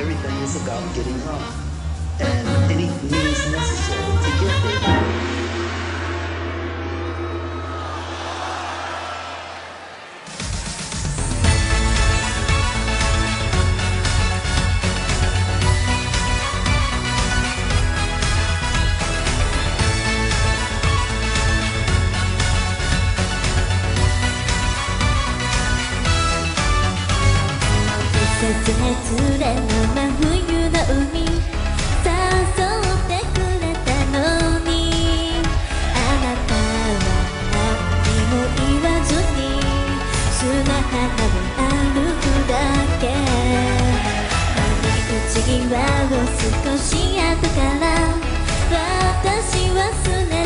Everything is about getting home and any means necessary to get there.「つれ今を少し後から私忘れ